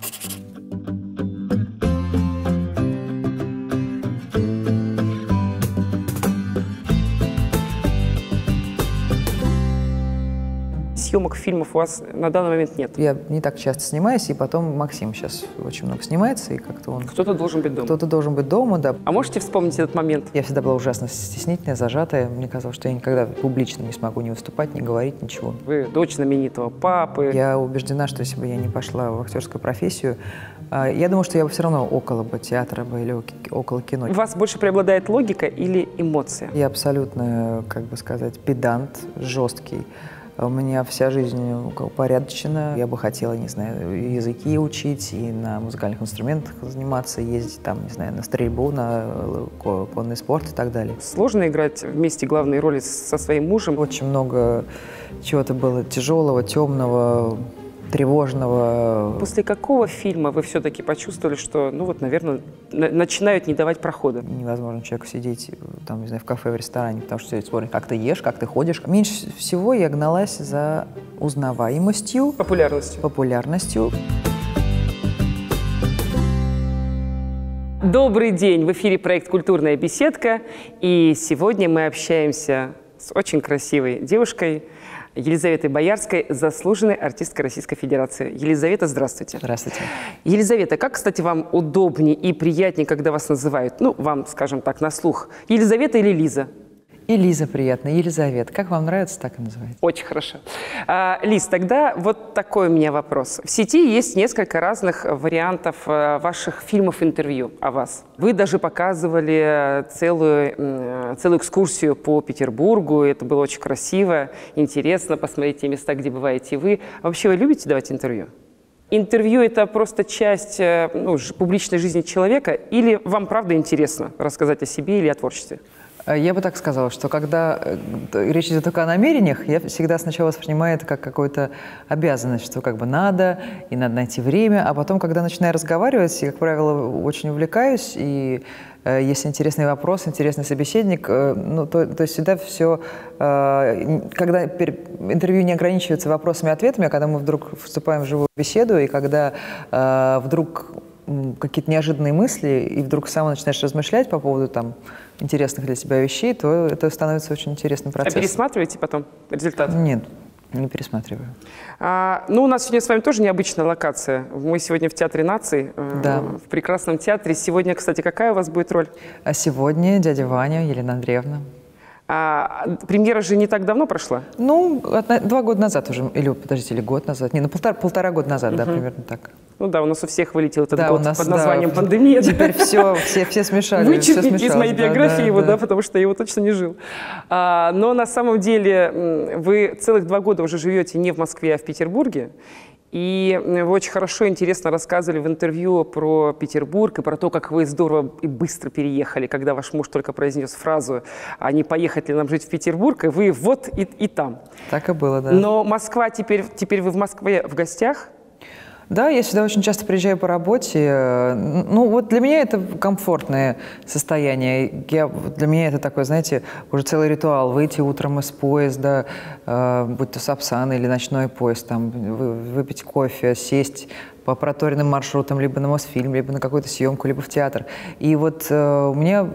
Thank you. Съемок фильмов у вас на данный момент нет? Я не так часто снимаюсь, и потом Максим сейчас очень много снимается, и как-то он... Кто-то должен быть дома. Кто-то должен быть дома, да. А можете вспомнить этот момент? Я всегда была ужасно стеснительная, зажатая. Мне казалось, что я никогда публично не смогу ни выступать, ни говорить, ничего. Вы дочь знаменитого папы. Я убеждена, что если бы я не пошла в актерскую профессию, а, я думаю, что я бы все равно около бы театра бы или около кино. У вас больше преобладает логика или эмоция? Я абсолютно, как бы сказать, педант, жесткий. У меня вся жизнь упорядочена. Я бы хотела, не знаю, языки учить и на музыкальных инструментах заниматься, ездить там, не знаю, на стрельбу, на э, конный спорт и так далее. Сложно играть вместе главные роли со своим мужем? Очень много чего-то было тяжелого, темного, тревожного. После какого фильма вы все-таки почувствовали, что, ну вот, наверное, на начинают не давать прохода? Невозможно человеку сидеть, там, не знаю, в кафе, в ресторане, потому что смотрит, как ты ешь, как ты ходишь. Меньше всего я гналась за узнаваемостью. Популярностью. Популярностью. Добрый день! В эфире проект «Культурная беседка». И сегодня мы общаемся с очень красивой девушкой, Елизаветой Боярской, заслуженной артисткой Российской Федерации. Елизавета, здравствуйте. Здравствуйте. Елизавета, как, кстати, вам удобнее и приятнее, когда вас называют, ну, вам, скажем так, на слух, Елизавета или Лиза? И приятно, Елизавета. Как вам нравится, так и называется. Очень хорошо. А, Лиз, тогда вот такой у меня вопрос. В сети есть несколько разных вариантов э, ваших фильмов-интервью о вас. Вы даже показывали целую, целую экскурсию по Петербургу. Это было очень красиво, интересно посмотреть те места, где бываете вы. Вообще вы любите давать интервью? Интервью – это просто часть э, ну, публичной жизни человека или вам правда интересно рассказать о себе или о творчестве? Э, я бы так сказала, что когда э, речь идет только о намерениях, я всегда сначала воспринимаю это как какую-то обязанность, что как бы надо, и надо найти время, а потом, когда начинаю разговаривать, я, как правило, очень увлекаюсь, и э, если интересный вопрос, интересный собеседник, ну, то, то есть всегда все, когда интервью не ограничивается вопросами-ответами, а когда мы вдруг вступаем в живую беседу, и когда вдруг какие-то неожиданные мысли, и вдруг сам начинаешь размышлять по поводу там интересных для себя вещей, то это становится очень интересным процессом. А пересматриваете потом результат? Нет, не пересматриваю. А, ну, у нас сегодня с вами тоже необычная локация. Мы сегодня в Театре наций, э, да. в прекрасном театре. Сегодня, кстати, какая у вас будет роль? А сегодня дядя Ваня, Елена Андреевна. А премьера же не так давно прошла? Ну, два года назад уже, или, подождите, или год назад. Не, ну, полтора, полтора года назад, угу. да, примерно так. Ну да, у нас у всех вылетел этот да, год у нас, под названием да, «Пандемия». Теперь все, все, все смешали. Вычеркните все из моей биографии да, его, да, да, потому что я его точно не жил. А, но на самом деле вы целых два года уже живете не в Москве, а в Петербурге. И вы очень хорошо интересно рассказывали в интервью про Петербург и про то, как вы здорово и быстро переехали, когда ваш муж только произнес фразу «А не поехать ли нам жить в Петербург?» И вы вот и, и там. Так и было, да. Но Москва теперь, теперь вы в Москве в гостях? Да, я сюда очень часто приезжаю по работе. Ну, вот для меня это комфортное состояние. Я, для меня это такой, знаете, уже целый ритуал. Выйти утром из поезда, э, будь то Сапсан или ночной поезд, там, выпить кофе, сесть по проторенным маршрутам, либо на Мосфильм, либо на какую-то съемку, либо в театр. И вот э, у меня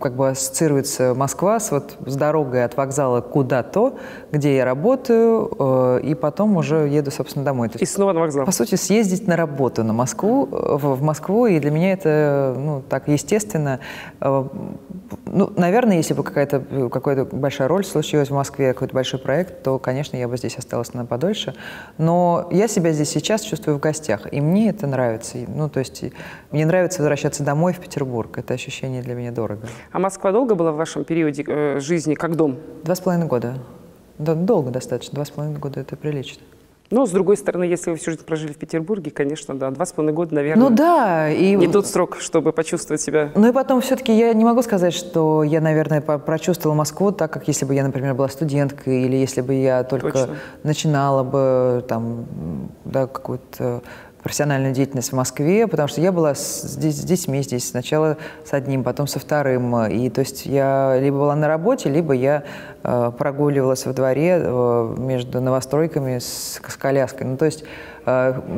как бы ассоциируется Москва с, вот, с дорогой от вокзала куда-то, где я работаю, э, и потом уже еду, собственно, домой. То есть, и снова на вокзал. По сути, съездить на работу на Москву, в, в Москву, и для меня это ну, так естественно. Э, ну, наверное, если бы какая-то какая большая роль случилась в Москве, какой-то большой проект, то, конечно, я бы здесь осталась на подольше. Но я себя здесь сейчас чувствую в гостях. И мне это нравится. Ну, то есть мне нравится возвращаться домой в Петербург. Это ощущение для меня дорого. А Москва долго была в вашем периоде э, жизни как дом? Два с половиной года. Да, долго достаточно. Два с половиной года – это прилично. Но, с другой стороны, если вы всю жизнь прожили в Петербурге, конечно, да, два с половиной года, наверное. Ну да. И... Не тот срок, чтобы почувствовать себя. Ну и потом все-таки я не могу сказать, что я, наверное, прочувствовала Москву так, как если бы я, например, была студенткой, или если бы я только Точно. начинала бы там, да, какую-то профессиональную деятельность в Москве, потому что я была здесь, с детьми здесь, сначала с одним, потом со вторым. И то есть я либо была на работе, либо я э, прогуливалась во дворе э, между новостройками с, с коляской. Ну, то есть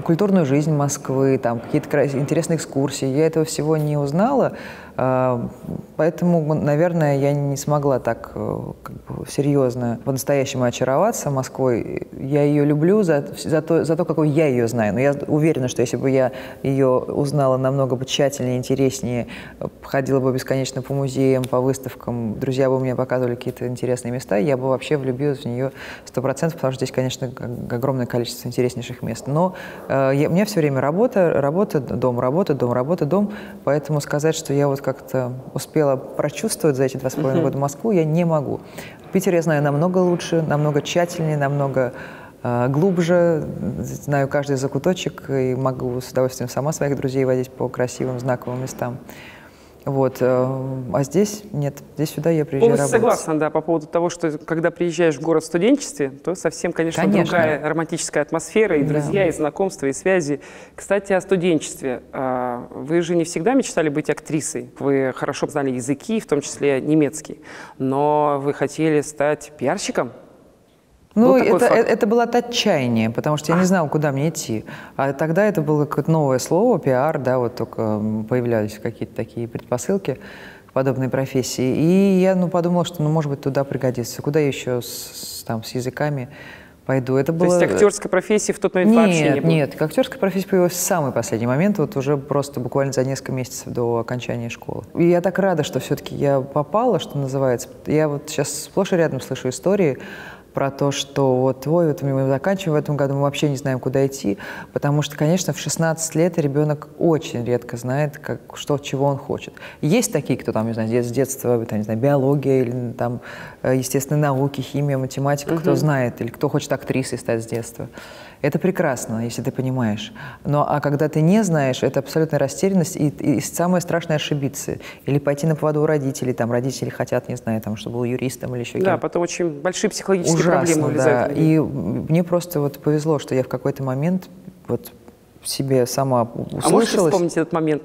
культурную жизнь Москвы, там какие-то интересные экскурсии. Я этого всего не узнала, а, поэтому, наверное, я не смогла так э, как бы, серьезно по-настоящему очароваться Москвой. Я ее люблю за, за, то, за то, какой я ее знаю. Но я уверена, что если бы я ее узнала намного бы тщательнее, интереснее, ходила бы бесконечно по музеям, по выставкам, друзья бы мне показывали какие-то интересные места, я бы вообще влюбилась в нее сто процентов, потому что здесь, конечно, огромное количество интереснейших мест. Но э, я, у меня все время работа, работа, дом, работа, дом, работа, дом. Поэтому сказать, что я вот как-то успела прочувствовать за эти два с половиной года Москву, я не могу. Питер я знаю намного лучше, намного тщательнее, намного э, глубже, знаю каждый закуточек и могу с удовольствием сама своих друзей водить по красивым знаковым местам. Вот. Э, а здесь нет. Здесь сюда я приезжаю Полностью работать. согласна, да, по поводу того, что когда приезжаешь в город в студенчестве, то совсем, конечно, конечно. другая романтическая атмосфера, и друзья, да. и знакомства, и связи. Кстати, о студенчестве. А, вы же не всегда мечтали быть актрисой. Вы хорошо знали языки, в том числе немецкий. Но вы хотели стать пиарщиком? Ну, это, это, это было от отчаяния, потому что я не знала, куда мне идти. А тогда это было какое-то новое слово, пиар, да, вот только появлялись какие-то такие предпосылки к подобной профессии. И я, ну, подумала, что, ну, может быть, туда пригодится. Куда еще с, там, с языками пойду. Это было... То есть актерской профессии в тот момент нет, вообще не было? Нет, актерская профессия появилась в самый последний момент, вот уже просто буквально за несколько месяцев до окончания школы. И я так рада, что все-таки я попала, что называется. Я вот сейчас сплошь и рядом слышу истории про то, что вот ой, вот мы заканчиваем в этом году, мы вообще не знаем, куда идти, потому что, конечно, в 16 лет ребенок очень редко знает, как, что, чего он хочет. Есть такие, кто там, не знаю, с детства, там, не знаю, биология или там э, естественные науки, химия, математика, угу. кто знает, или кто хочет актрисой стать с детства. Это прекрасно, если ты понимаешь. Но а когда ты не знаешь, это абсолютная растерянность и, и самое страшное ошибиться. Или пойти на поводу у родителей. Там родители хотят, не знаю, там, чтобы был юристом или еще кем-то. Да, потом очень большие психологические Ужасно, проблемы да. И мне просто вот повезло, что я в какой-то момент вот себе сама услышалась. А можете вспомнить этот момент?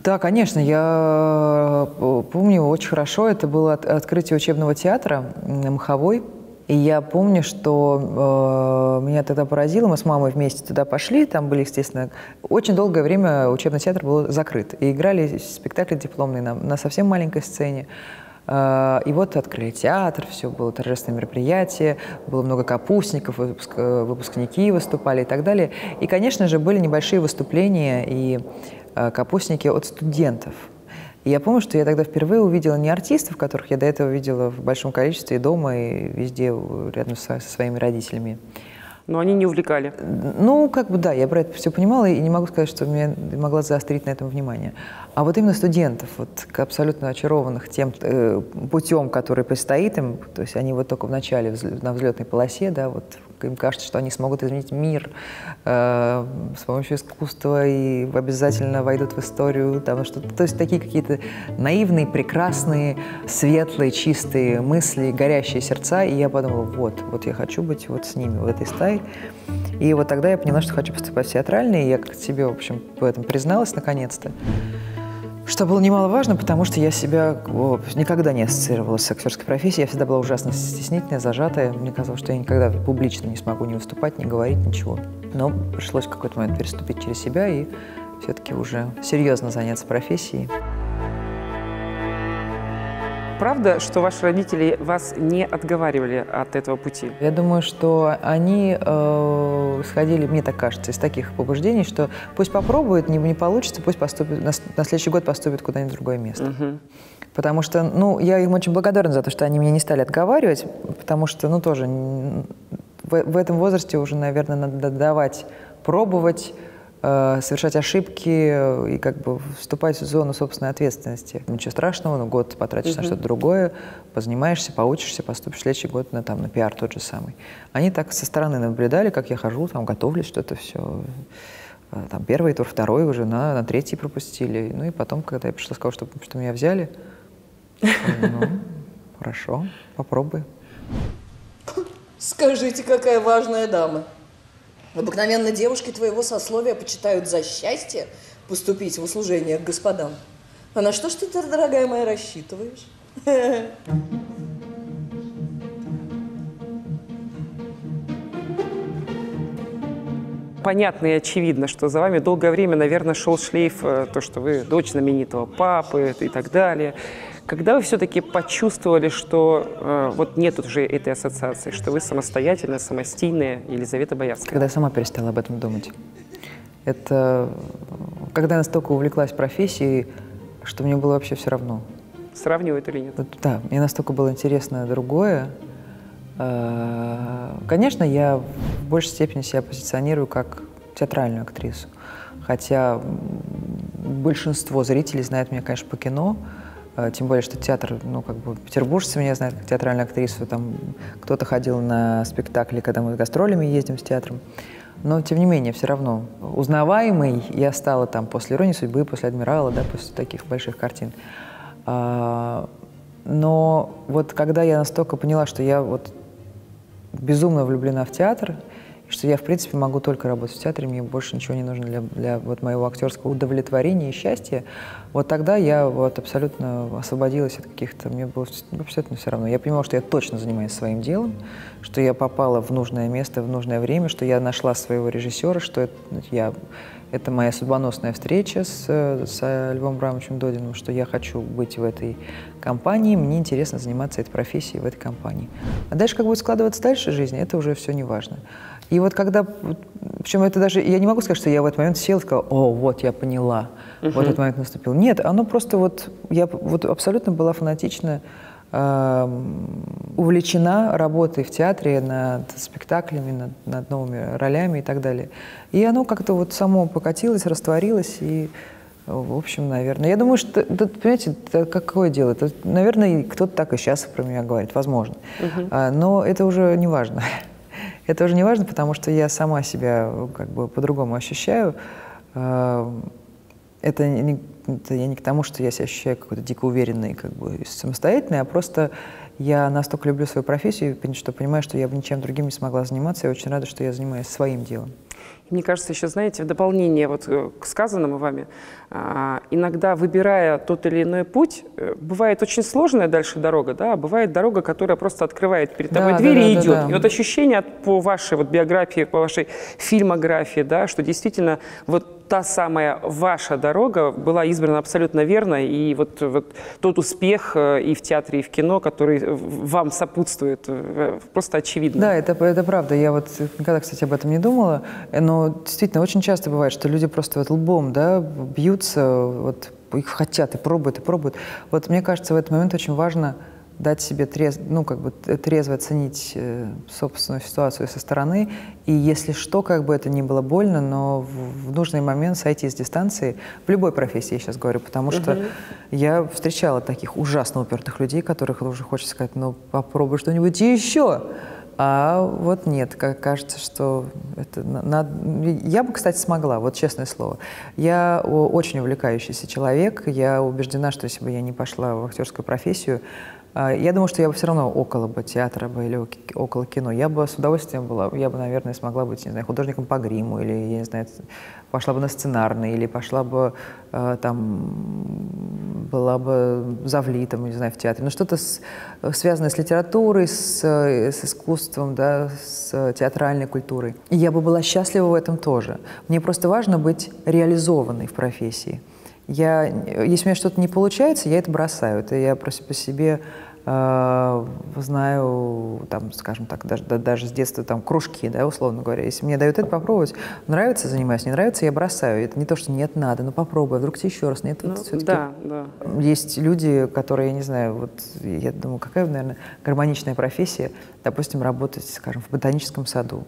Да, конечно, я э, помню очень хорошо. Это было открытие учебного театра Маховой и я помню, что э, меня тогда поразило, мы с мамой вместе туда пошли, там были, естественно, очень долгое время учебный театр был закрыт. И играли спектакли дипломные на, на совсем маленькой сцене. Э, и вот открыли театр, все было торжественное мероприятие, было много капустников, выпуск, выпускники выступали и так далее. И, конечно же, были небольшие выступления и э, капустники от студентов – и я помню, что я тогда впервые увидела не артистов, которых я до этого видела в большом количестве и дома, и везде рядом со, со своими родителями. Но они не увлекали. Ну, как бы да, я про это все понимала, и не могу сказать, что меня могла заострить на этом внимание. А вот именно студентов, вот абсолютно очарованных тем э, путем, который предстоит им, то есть они вот только в начале на взлетной полосе, да, вот им кажется, что они смогут изменить мир э, с помощью искусства и обязательно войдут в историю. Там, что то есть такие какие-то наивные, прекрасные, светлые, чистые мысли, горящие сердца. И я подумала, вот, вот я хочу быть вот с ними, в этой стае. И вот тогда я поняла, что хочу поступать в театральный, и я к себе, в общем, в этом призналась наконец-то. Что было немаловажно, потому что я себя никогда не ассоциировала с актерской профессией. Я всегда была ужасно стеснительная, зажатая. Мне казалось, что я никогда публично не смогу ни выступать, ни говорить, ничего. Но пришлось в какой-то момент переступить через себя и все-таки уже серьезно заняться профессией правда, что ваши родители вас не отговаривали от этого пути? Я думаю, что они э, сходили, мне так кажется, из таких побуждений, что пусть попробует, не, не получится, пусть поступит, на, на следующий год поступит куда-нибудь в другое место. Угу. Потому что, ну, я им очень благодарна за то, что они меня не стали отговаривать, потому что, ну, тоже в, в этом возрасте уже, наверное, надо давать, пробовать, совершать ошибки и как бы вступать в зону собственной ответственности. Ничего страшного, ну год потратишь mm-hmm. на что-то другое, позанимаешься, поучишься, поступишь в следующий год на, там, на пиар тот же самый. Они так со стороны наблюдали, как я хожу, там, готовлюсь, что-то все. Э, там первый тур, второй уже, на, на третий пропустили. Ну и потом, когда я пришла, сказала, что, что меня взяли, ну, хорошо, попробуй. Скажите, какая важная дама. Обыкновенно девушки твоего сословия почитают за счастье поступить в услужение к господам. А на что ж ты, дорогая моя, рассчитываешь? Понятно и очевидно, что за вами долгое время, наверное, шел шлейф, э, то, что вы дочь знаменитого папы и так далее. Когда вы все-таки почувствовали, что э, вот нет уже этой ассоциации, что вы самостоятельная, самостийная Елизавета Боярская? Когда я сама перестала об этом думать. Это когда я настолько увлеклась профессией, что мне было вообще все равно. Сравнивают или нет? Да, мне настолько было интересно другое. Э, конечно, я в большей степени себя позиционирую как театральную актрису. Хотя большинство зрителей знает меня, конечно, по кино, тем более, что театр, ну, как бы, петербуржцы меня знают как театральную актрису, там кто-то ходил на спектакли, когда мы с гастролями ездим с театром. Но, тем не менее, все равно узнаваемой я стала там после «Иронии судьбы», после «Адмирала», да, после таких больших картин. А, но вот когда я настолько поняла, что я вот безумно влюблена в театр, что я, в принципе, могу только работать в театре, мне больше ничего не нужно для, для вот моего актерского удовлетворения и счастья. Вот тогда я вот абсолютно освободилась от каких-то, мне было абсолютно все равно. Я понимала, что я точно занимаюсь своим делом, что я попала в нужное место в нужное время, что я нашла своего режиссера, что это, я, это моя судьбоносная встреча с, с Львом Брамовичем Додиным, что я хочу быть в этой компании, мне интересно заниматься этой профессией в этой компании. А дальше как будет складываться дальше жизнь, это уже все не важно. И вот когда, причем это даже, я не могу сказать, что я в этот момент села и сказала, о, вот я поняла, uh-huh. вот этот момент наступил. Нет, оно просто вот, я вот абсолютно была фанатична, увлечена работой в театре над спектаклями, над, над новыми ролями и так далее. И оно как-то вот само покатилось, растворилось и в общем, наверное. Я думаю, что, тут, понимаете, это какое дело? Это, наверное, кто-то так и сейчас про меня говорит, возможно. Uh-huh. А, но это уже не важно. Это уже не важно, потому что я сама себя как бы по-другому ощущаю. А, это, не, это я не к тому, что я себя ощущаю какой-то дико уверенной, как бы самостоятельной, а просто я настолько люблю свою профессию, что понимаю, что я бы ничем другим не смогла заниматься. Я очень рада, что я занимаюсь своим делом. Мне кажется, еще, знаете, в дополнение вот э, к сказанному вами, а, иногда выбирая тот или иной путь, э, бывает очень сложная дальше дорога, да, а бывает дорога, которая просто открывает перед тобой да, двери да, и да, идет. Да, да. И вот ощущение по вашей вот биографии, по вашей фильмографии, да, что действительно вот та самая ваша дорога была избрана абсолютно верно, и вот, вот тот успех э, и в театре, и в кино, который вам сопутствует, э, просто очевидно. Да, это, это правда. Я вот никогда, кстати, об этом не думала, но действительно очень часто бывает, что люди просто вот лбом да, бьются, вот их хотят и пробуют, и пробуют. Вот мне кажется, в этот момент очень важно – дать себе трез, ну, как бы трезво оценить э, собственную ситуацию со стороны, и если что, как бы это ни было больно, но в, в нужный момент сойти с дистанции, в любой профессии я сейчас говорю, потому что uh-huh. я встречала таких ужасно упертых людей, которых уже хочется сказать, ну, попробуй что-нибудь еще. А вот нет, как кажется, что это надо... Я бы, кстати, смогла, вот честное слово. Я очень увлекающийся человек, я убеждена, что если бы я не пошла в актерскую профессию, я думаю, что я бы все равно около бы театра бы или около кино. Я бы с удовольствием была, я бы, наверное, смогла быть, не знаю, художником по гриму, или, я не знаю, пошла бы на сценарный, или пошла бы э, там, была бы завлитом, не знаю, в театре. Но что-то связанное с литературой, с, с искусством, да, с театральной культурой. И я бы была счастлива в этом тоже. Мне просто важно быть реализованной в профессии. Я, если у меня что-то не получается, я это бросаю. Это я просто по себе э, знаю, там, скажем так, даже, даже с детства там кружки, да, условно говоря. Если мне дают это попробовать, нравится, занимаюсь, не нравится, я бросаю. Это не то, что нет, надо, ну попробуй, а вдруг тебе еще раз. Нет, ну, да, да. Есть люди, которые, я не знаю, вот я думаю, какая, наверное, гармоничная профессия, допустим, работать, скажем, в ботаническом саду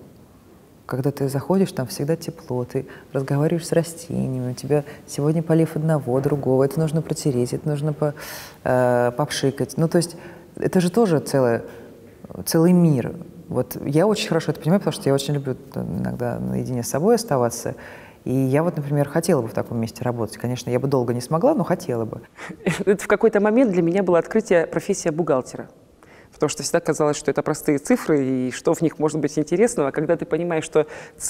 когда ты заходишь, там всегда тепло, ты разговариваешь с растениями, у тебя сегодня полив одного, другого, это нужно протереть, это нужно по, э, попшикать. Ну, то есть это же тоже целое, целый мир. Вот я очень хорошо это понимаю, потому что я очень люблю иногда наедине с собой оставаться. И я вот, например, хотела бы в таком месте работать. Конечно, я бы долго не смогла, но хотела бы. Это в какой-то момент для меня было открытие профессия бухгалтера. Потому что всегда казалось, что это простые цифры, и что в них может быть интересного. Когда ты понимаешь, что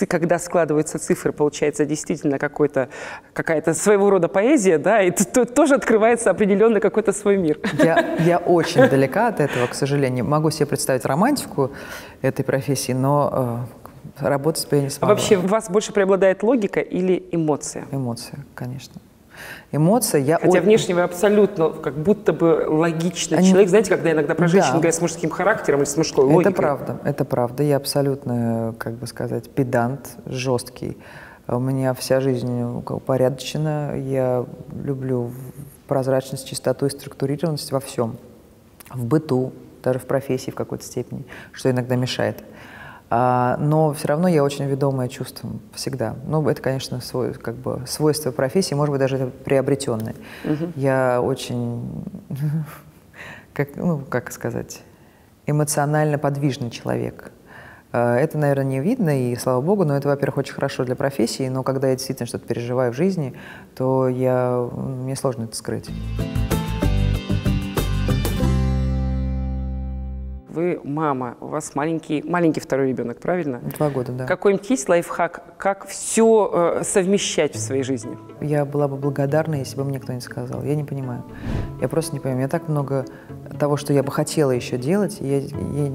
когда складываются цифры, получается действительно какой-то, какая-то своего рода поэзия, да, и тут тоже открывается определенный какой-то свой мир. Я, я очень далека от этого, к сожалению. Могу себе представить романтику этой профессии, но э, работать бы я не смогла. А вообще, у вас больше преобладает логика или эмоция? Эмоция, конечно эмоция. Я Хотя очень... внешне вы абсолютно как будто бы логичный Они... человек. Знаете, когда иногда про женщин да. говорят с мужским характером или с мужской логикой. Это правда, это правда. Я абсолютно, как бы сказать, педант, жесткий. У меня вся жизнь упорядочена. Я люблю прозрачность, чистоту и структурированность во всем. В быту, даже в профессии в какой-то степени, что иногда мешает. А, но все равно я очень ведомая чувством всегда. Ну, это, конечно, свой, как бы свойство профессии, может быть, даже это приобретенное. Угу. Я очень, как, ну, как сказать, эмоционально подвижный человек. А, это, наверное, не видно, и слава богу, но это, во-первых, очень хорошо для профессии, но когда я действительно что-то переживаю в жизни, то я, мне сложно это скрыть. Вы мама, у вас маленький, маленький второй ребенок, правильно? Два года, да. Какой-нибудь есть лайфхак, как все э, совмещать в своей жизни? Я была бы благодарна, если бы мне кто-нибудь сказал. Я не понимаю. Я просто не понимаю. Я так много того, что я бы хотела еще делать, я, я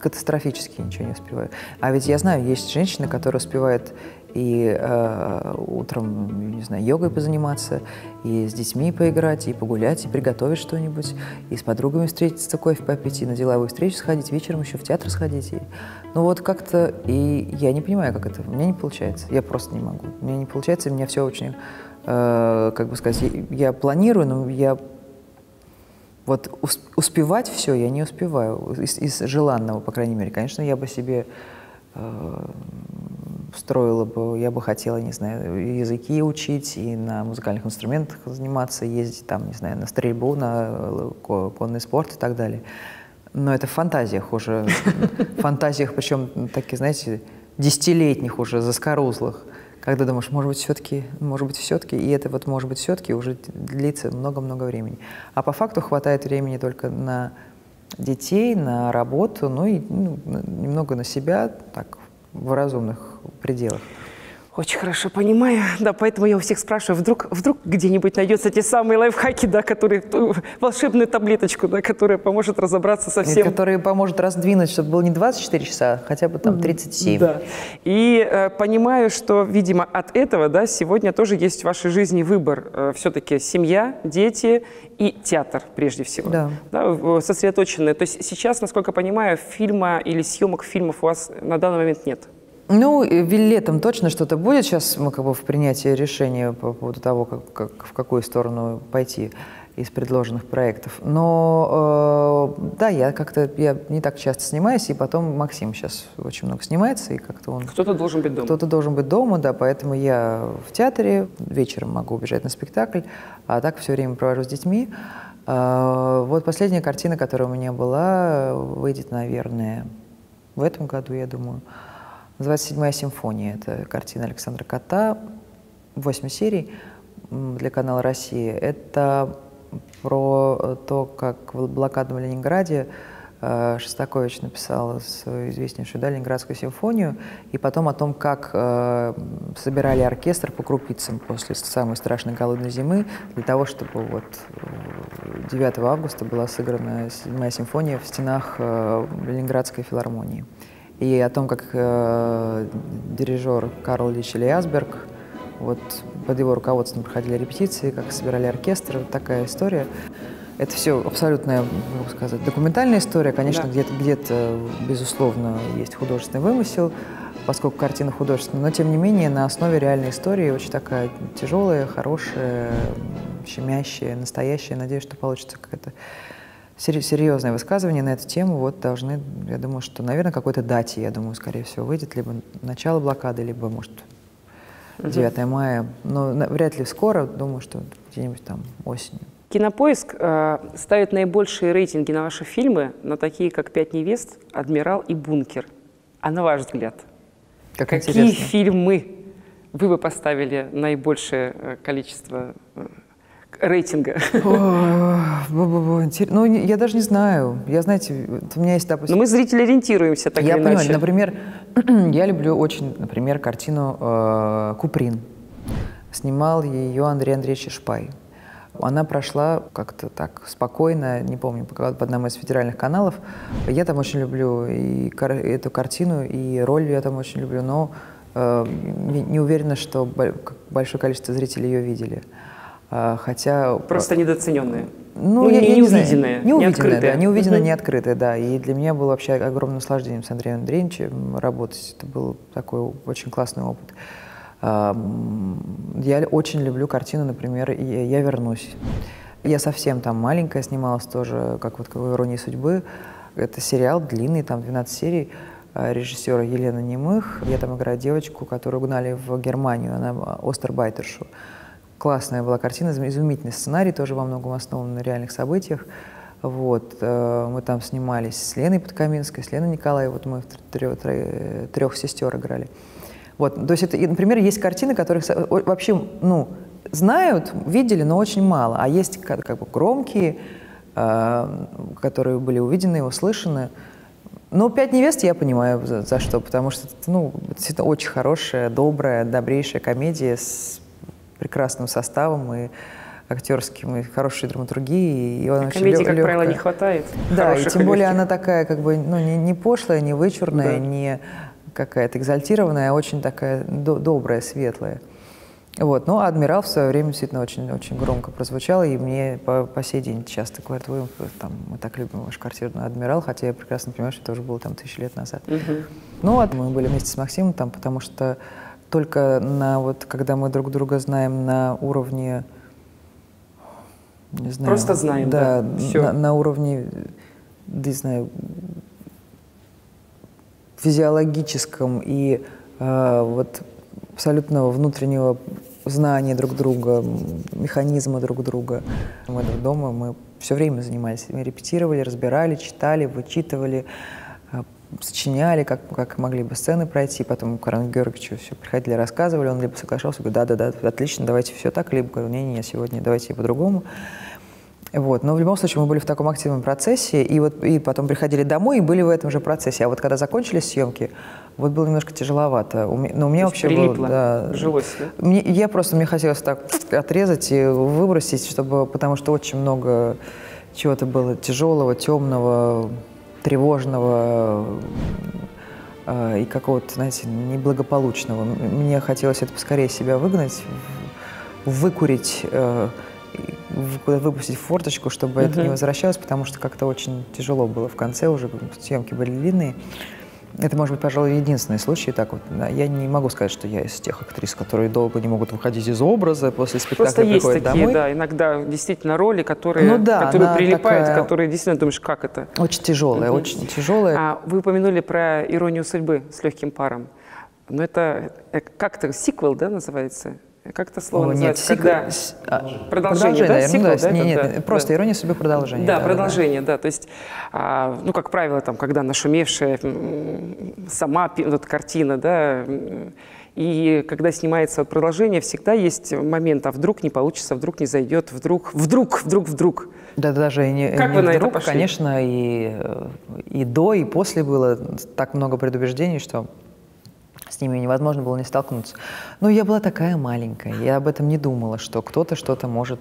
катастрофически ничего не успеваю. А ведь я знаю, есть женщины, которые успевают и э, утром, не знаю, йогой позаниматься, и с детьми поиграть, и погулять, и приготовить что-нибудь, и с подругами встретиться, кофе попить, и на деловую встречу сходить, вечером еще в театр сходить. И, ну вот как-то, и я не понимаю, как это, у меня не получается, я просто не могу. У меня не получается, у меня все очень, э, как бы сказать, я, я планирую, но я вот успевать все я не успеваю, из, из желанного, по крайней мере. Конечно, я бы себе э, строила бы, я бы хотела, не знаю, языки учить и на музыкальных инструментах заниматься, ездить там, не знаю, на стрельбу, на конный спорт и так далее. Но это в фантазиях уже, в фантазиях, причем такие, знаете, десятилетних уже, заскорузлых, когда думаешь, может быть, все-таки, может быть, все-таки, и это вот, может быть, все-таки уже длится много-много времени. А по факту хватает времени только на детей, на работу, ну и ну, немного на себя, так, в разумных пределах. Очень хорошо понимаю, да, поэтому я у всех спрашиваю, вдруг, вдруг где-нибудь найдется те самые лайфхаки, да, которые, волшебную таблеточку, да, которая поможет разобраться со всем. Которая поможет раздвинуть, чтобы было не 24 часа, а хотя бы там 37. Да. И э, понимаю, что, видимо, от этого, да, сегодня тоже есть в вашей жизни выбор. Э, все-таки семья, дети и театр, прежде всего. Да. да. Сосредоточенные. То есть сейчас, насколько понимаю, фильма или съемок фильмов у вас на данный момент нет? Ну, летом точно что-то будет. Сейчас мы как бы в принятии решения по поводу того, как, как, в какую сторону пойти из предложенных проектов. Но э, да, я как-то я не так часто снимаюсь, и потом Максим сейчас очень много снимается, и как-то он... Кто-то должен быть дома. Кто-то должен быть дома, да, поэтому я в театре, вечером могу убежать на спектакль, а так все время провожу с детьми. Э, вот последняя картина, которая у меня была, выйдет, наверное, в этом году, я думаю. Называется «Седьмая симфония». Это картина Александра Кота, восемь серий для канала «Россия». Это про то, как в блокадном Ленинграде э, Шостакович написал свою известнейшую да, Ленинградскую симфонию, и потом о том, как э, собирали оркестр по крупицам после самой страшной голодной зимы, для того, чтобы вот 9 э, августа была сыграна седьмая симфония в стенах э, Ленинградской филармонии и о том, как э, дирижер Карл Лич Ильясберг, вот под его руководством проходили репетиции, как собирали оркестр, вот такая история. Это все абсолютная, могу сказать, документальная история. Конечно, да. где-то, где-то, безусловно, есть художественный вымысел, поскольку картина художественная, но тем не менее на основе реальной истории очень такая тяжелая, хорошая, щемящая, настоящая. Надеюсь, что получится какая-то серьезное высказывание на эту тему вот должны, я думаю, что, наверное, какой-то дате, я думаю, скорее всего, выйдет либо начало блокады, либо, может, 9 угу. мая. Но вряд ли скоро, думаю, что где-нибудь там осенью. Кинопоиск э, ставит наибольшие рейтинги на ваши фильмы, на такие как «Пять невест», «Адмирал» и «Бункер». А на ваш взгляд, как какие интересно. фильмы вы бы поставили наибольшее э, количество э, рейтинга? Ну, я даже не знаю. Я, знаете, у меня есть, допустим... Но мы зрители ориентируемся так я понимаю, например, я люблю очень, например, картину э, «Куприн». Снимал ее Андрей Андреевич Шпай. Она прошла как-то так спокойно, не помню, по, по одному из федеральных каналов. Я там очень люблю и кар- эту картину, и роль я там очень люблю, но э, не уверена, что большое количество зрителей ее видели. А, хотя... Просто недооцененные. Ну, ну я, не, я не не знаю. увиденные, не увиденные, открытые. да, не увиденные, Мгм. не открытые, да. И для меня было вообще огромным наслаждением с Андреем Андреевичем работать. Это был такой очень классный опыт. А, Я очень люблю картину, например, «Я вернусь». Я совсем там маленькая снималась тоже, как вот в «Иронии судьбы». Это сериал длинный, там 12 серий а, режиссера Елена Немых. Я там играю девочку, которую угнали в Германию, она остербайтершу. Классная была картина, изум- изумительный сценарий, тоже во многом основан на реальных событиях. Вот, э, мы там снимались с Леной Подкаминской, с Леной Николаевой, вот мы трех, трех сестер играли. Вот, то есть это, например, есть картины, которых вообще, ну, знают, видели, но очень мало. А есть как, как бы громкие, э, которые были увидены и услышаны. Ну, «Пять невест» я понимаю, за, за что, потому что, это, ну, действительно очень хорошая, добрая, добрейшая комедия с прекрасным составом и актерским, и хорошей драматургией. И он очень Комедии, лё- как правило, не хватает. Да, и тем более легких. она такая, как бы, ну, не, не пошлая, не вычурная, Да. не какая-то экзальтированная, а очень такая до- добрая, светлая. Вот. Ну, а «Адмирал» в свое время действительно очень, очень громко прозвучал, и мне по, по сей день часто говорят, вы там, мы так любим ваш квартирный «Адмирал», хотя я прекрасно понимаю, что это уже было там тысячи лет назад. Мгм. Ну, а мы были вместе с Максимом там, потому что только на вот, когда мы друг друга знаем на уровне, не знаю, Просто знаем, да, всё. на, на уровне, не знаю, физиологическом и э, вот абсолютного внутреннего знания друг друга, механизма друг друга. Мы дома, мы все время занимались, мы репетировали, разбирали, читали, вычитывали, сочиняли, как, как могли бы сцены пройти. Потом к Карану Георгиевичу все приходили, рассказывали, он либо соглашался, говорит, да-да-да, отлично, давайте все так, либо говорил, не-не-не, сегодня давайте по-другому. Вот. Но в любом случае мы были в таком активном процессе, и, вот, и потом приходили домой и были в этом же процессе. А вот когда закончились съемки, вот было немножко тяжеловато. У меня, но у меня вообще есть было... прилипло, Да, жилось, да? мне, я просто, мне хотелось так отрезать и выбросить, чтобы, потому что очень много чего-то было тяжелого, темного, тревожного э, и какого-то, знаете, неблагополучного. Мне хотелось это поскорее себя выгнать, выкурить, э, выпустить в форточку, чтобы это не возвращалось, потому что как-то очень тяжело было в конце уже, съемки были длинные. Это, может быть, пожалуй, единственный случай. Так вот, да, я не могу сказать, что я из тех актрис, которые долго не могут выходить из образа после спектакля, Просто есть такие, домой. да, иногда действительно роли, которые, Ну да, которые прилипают, такая- которые действительно думаешь, как это? Очень тяжелая, Мгм. очень тяжелая. А вы упомянули про иронию судьбы с легким паром. Но это э, как-то сиквел, да, называется? Как это слово О, нет, называется? сиквел- Когда с- а, продолжение, да, наверное, сиквел, да, да, с- не- это, нет, да, просто да. ирония судьбы продолжение. Да, продолжение, да. То есть, а, ну, как правило, там, когда нашумевшая сама вот, картина, да, и когда снимается вот продолжение, всегда есть момент, а вдруг не получится, вдруг не зайдет, вдруг, вдруг, вдруг, вдруг. Да, даже и не, Как не вы на это вдруг, пошли? конечно, и, э, и до, и после было так много предубеждений, что с ними невозможно было не столкнуться. Но я была такая маленькая, я об этом не думала, что кто-то что-то может...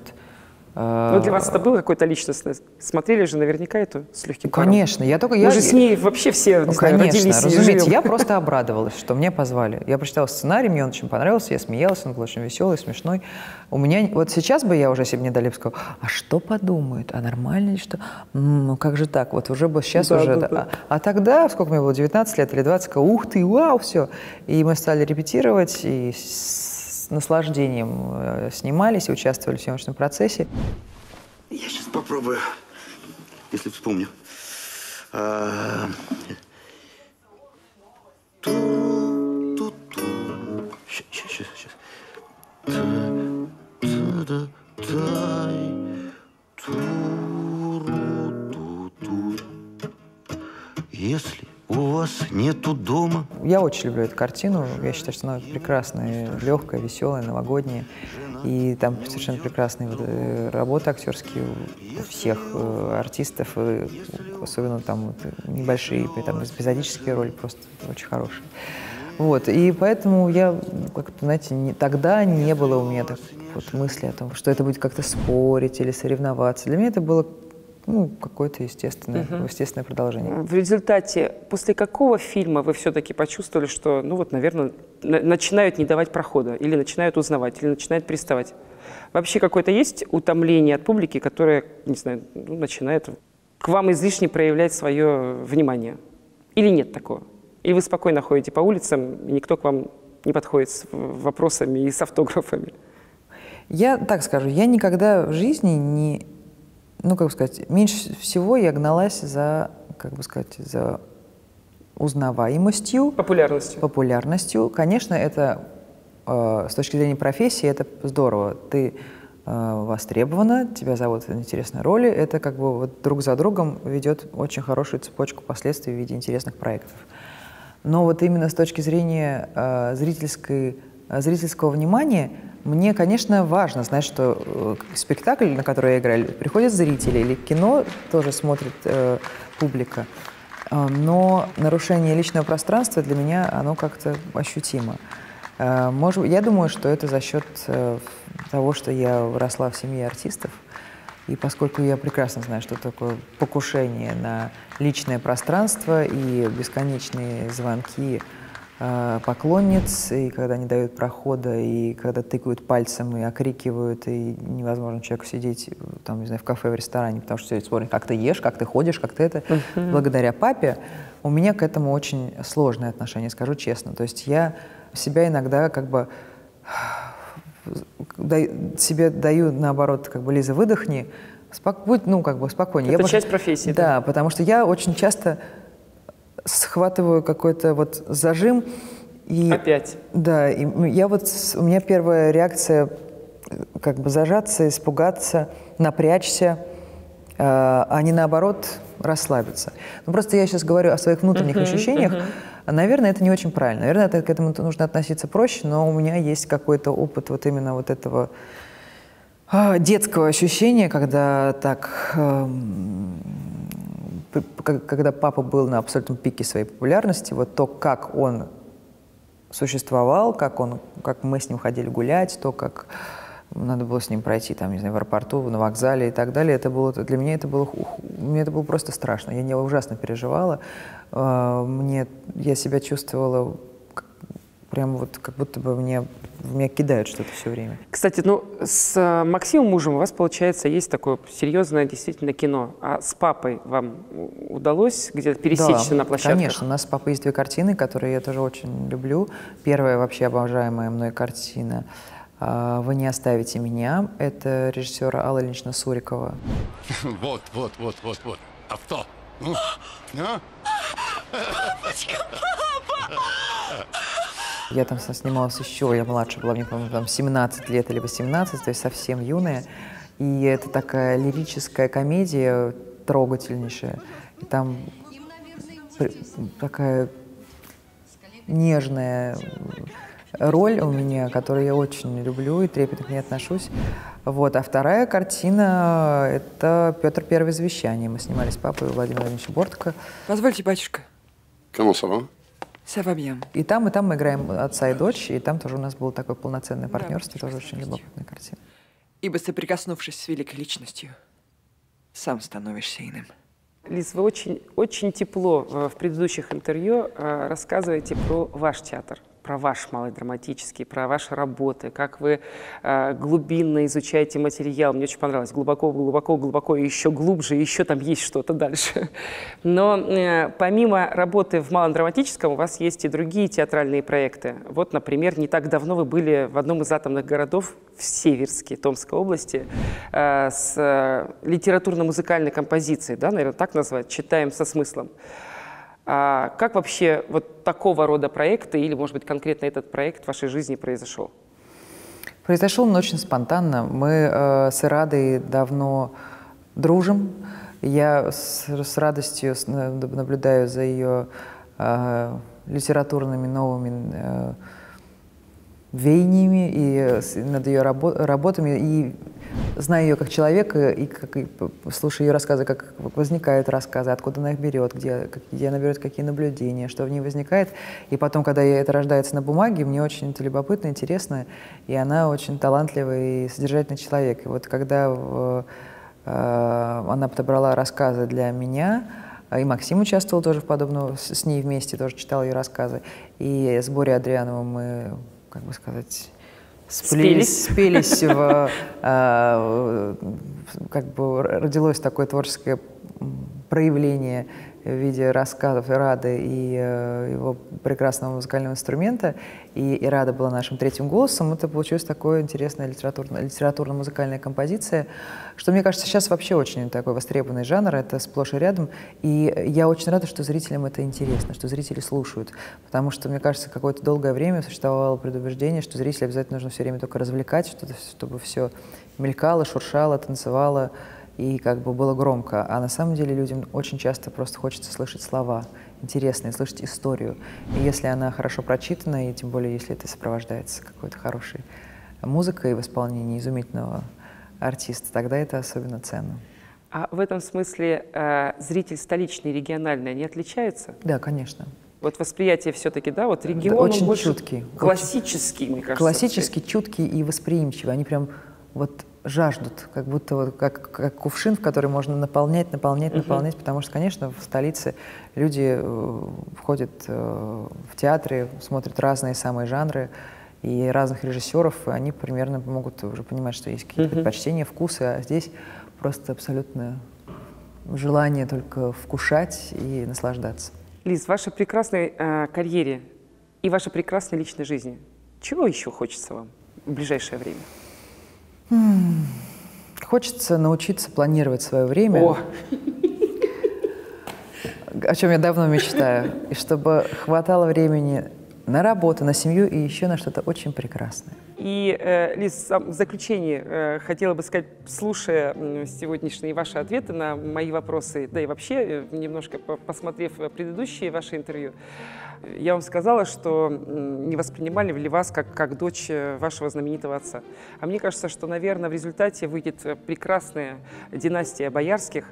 Ну, для вас это было какое-то личностное? Смотрели же наверняка эту с легким паром? Конечно, я только... Мы я, же с ней вообще все, не Ну, знаю, конечно, родились разумеете. Я просто обрадовалась, что мне позвали. Я прочитала сценарий, мне он очень понравился, я смеялась, он был очень веселый, смешной. У меня, вот сейчас бы я уже, бы мне дали, бы сказала, а что подумают, а нормально ли что? Ну как же так, вот уже бы сейчас Да, уже... да, да. А, а тогда, сколько мне было, 19 лет или 20, сказала, ух ты, вау, все. И мы стали репетировать, и наслаждением э, снимались, и участвовали в съемочном процессе. Я сейчас попробую, если вспомню. А. Щас, щас, щас, щас. Та-да-тай, туру-ту-ту. Если у вас нету дома, Я очень люблю эту картину. Я считаю, что она прекрасная, легкая, веселая, новогодняя. И там совершенно прекрасные э, работы актерские у всех э, артистов, и особенно там небольшие, там эпизодические роли просто очень хорошие. Вот, и поэтому я как-то, знаете, не, тогда не было у меня так, вот мысли о том, что это будет как-то спорить или соревноваться. Для меня это было ну, какое-то естественное, Мгм. естественное продолжение. В результате, после какого фильма вы все-таки почувствовали, что, ну вот, наверное, на- начинают не давать прохода, или начинают узнавать, или начинают приставать? Вообще какое-то есть утомление от публики, которое, не знаю, ну, начинает к вам излишне проявлять свое внимание? Или нет такого? Или вы спокойно ходите по улицам, и никто к вам не подходит с вопросами и с автографами? Я так скажу, я никогда в жизни не, ну как бы сказать, меньше всего я гналась за, как бы сказать, за узнаваемостью, Популярностью. популярностью. Конечно, это э, с точки зрения профессии это здорово. Ты э, востребована, тебя зовут в интересной роли. Это как бы вот друг за другом ведет очень хорошую цепочку последствий в виде интересных проектов. Но вот именно с точки зрения э, зрительской, э, зрительского внимания, мне, конечно, важно знать, что э, спектакль, на который я играю, приходят зрители, или кино тоже смотрит э, публика. Э, Но нарушение личного пространства для меня, оно как-то ощутимо. Э, Может, я думаю, что это за счет того, что я росла в семье артистов. И поскольку я прекрасно знаю, что такое покушение на личное пространство и бесконечные звонки поклонниц, и когда не дают прохода, и когда тыкают пальцем и окрикивают, и невозможно человеку сидеть э, там, не знаю, в кафе, в ресторане, потому что все смотрят, как ты ешь, как ты ходишь, как ты это. Благодаря папе у меня к этому очень сложное отношение, скажу честно. То есть я себя иногда как бы дай- себе даю, наоборот, как бы, Лиза, выдохни, спок- будь, ну, как бы, спокойнее. Это Я часть пос- профессии, Да, потому что я очень часто схватываю какой-то вот зажим и... Опять. Да, и я вот, у меня первая реакция э, как бы зажаться, испугаться, напрячься, э, а не наоборот расслабиться. Ну просто я сейчас говорю о своих внутренних ощущениях. Наверное, это не очень правильно. Наверное, это, к этому нужно относиться проще, но у меня есть какой-то опыт вот именно вот этого а, детского ощущения, когда так, п- когда папа был на абсолютном пике своей популярности, вот то, как он существовал, как, он, как мы с ним ходили гулять, то, как надо было с ним пройти, там, не знаю, в аэропорту, на вокзале и так далее, это было, для меня это было, мне это было просто страшно. Я не ужасно переживала. А, Мне, я себя чувствовала прям вот, как будто бы мне, в меня кидают что-то все время. Кстати, ну, с э, Максимом мужем у вас, получается, есть такое серьезное действительно кино. А с папой вам удалось где-то пересечься Да, на площадках? Конечно, у нас с папой есть две картины, которые я тоже очень люблю. Первая вообще обожаемая мной картина а, «Вы не оставите меня». Это режиссера Алла Ильинична Сурикова. Вот, вот, вот, вот, вот. Авто. Ну, а? Я там снималась еще, я младше была, мне, по-моему, там 17 лет или 18, то есть совсем юная. И это такая лирическая комедия, трогательнейшая. И там такая нежная роль у меня, которую я очень люблю и трепетно к ней отношусь. Вот. А вторая картина — это «Петр Первое завещание». Мы снимали с папой Владимира Владимировича Бортко. Позвольте, батюшка. Comment ça И там, и там мы играем отца и дочь, и там тоже у нас было такое полноценное партнерство, тоже очень любопытная картина. Ибо соприкоснувшись с великой личностью, сам становишься иным. Лиз, вы очень, очень тепло э, в предыдущих интервью э, рассказываете про ваш театр, про ваш малый драматический, про ваши работы, как вы э, глубинно изучаете материал. Мне очень понравилось. Глубоко, глубоко, глубоко, и еще глубже, еще там есть что-то дальше. Но э, помимо работы в малом драматическом, у вас есть и другие театральные проекты. Вот, например, не так давно вы были в одном из атомных городов в Северске, Томской области, э, с э, литературно-музыкальной композицией, да, наверное, так назвать, читаем со смыслом. А как вообще вот такого рода проекты, или, может быть, конкретно этот проект в вашей жизни произошел? Произошел он очень спонтанно. Мы э, с Ирадой давно дружим. Я с, с радостью с- на- наблюдаю за ее э, литературными новыми э, веяниями и с- над ее рабо- работами, и зная ее как человека, и, как, и слушая ее рассказы, как возникают рассказы, откуда она их берет, где, где она берет какие наблюдения, что в ней возникает. И потом, когда это рождается на бумаге, мне очень это любопытно, интересно, и она очень талантливый и содержательный человек. И вот когда э, она подобрала рассказы для меня, а И Максим участвовал тоже в подобном, с ней вместе тоже читал ее рассказы. И с Борей Адриановым мы, как бы сказать, спелись. В, а, в- как бы родилось такое творческое проявление в виде рассказов Ирады и э, его прекрасного музыкального инструмента. И Ирада была нашим третьим голосом. Это получилась такая интересная литературно- литературно-музыкальная композиция, что, мне кажется, сейчас вообще очень такой востребованный жанр, это сплошь и рядом. И я очень рада, что зрителям это интересно, что зрители слушают. Потому что, мне кажется, какое-то долгое время существовало предубеждение, что зрителей обязательно нужно все время только развлекать, чтобы все мелькало, шуршало, танцевало и как бы было громко. А на самом деле людям очень часто просто хочется слышать слова интересные, слышать историю. И если она хорошо прочитана, и тем более если это сопровождается какой-то хорошей музыкой в исполнении изумительного артиста, тогда это особенно ценно. А в этом смысле э, зритель столичный и региональный, они отличаются? Да, конечно. Вот восприятие все-таки, да, вот регион он очень больше чуткий, классический, мне кажется. Классически чуткие и восприимчивые. Они прям вот жаждут, как будто вот как, как кувшин, в который можно наполнять, наполнять, наполнять, потому что, конечно, в столице люди э, входят э, в театры, смотрят разные самые жанры и разных режиссеров, и они примерно могут уже понимать, что есть какие-то предпочтения, вкусы, а здесь просто абсолютно желание только вкушать и наслаждаться. Лиз, в вашей прекрасной э, карьере и вашей прекрасной личной жизни, чего еще хочется вам в ближайшее время? Хочется научиться планировать свое время. О, о чем я давно мечтаю, и чтобы хватало времени на работу, на семью и еще на что-то очень прекрасное. И, э, Лиз, в заключение э, хотела бы сказать, слушая сегодняшние ваши ответы на мои вопросы, да и вообще, э, немножко по- посмотрев э, предыдущие ваши интервью, э, я вам сказала, что не воспринимали ли вас как, как дочь э, вашего знаменитого отца. А мне кажется, что, наверное, в результате выйдет э, прекрасная династия Боярских,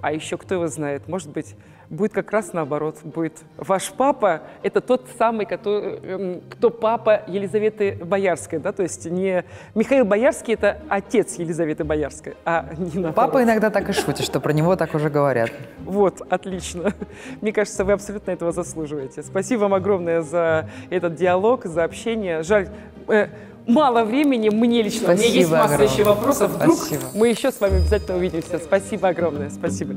а еще кто его знает, может быть, будет как раз наоборот. Будет ваш папа – это тот самый, который, эм, кто папа Елизаветы Боярской, да, то есть не Михаил Боярский – это отец Елизаветы Боярской, а не наоборот. Папа иногда так и шутит, что про него так уже говорят. Вот, отлично. Мне кажется, вы абсолютно этого заслуживаете. Спасибо вам огромное за этот диалог, за общение. Жаль, э, мало времени мне лично. У меня есть Спасибо масса огромное. еще вопросов. Вдруг Спасибо. мы еще с вами обязательно увидимся. Спасибо огромное. Спасибо.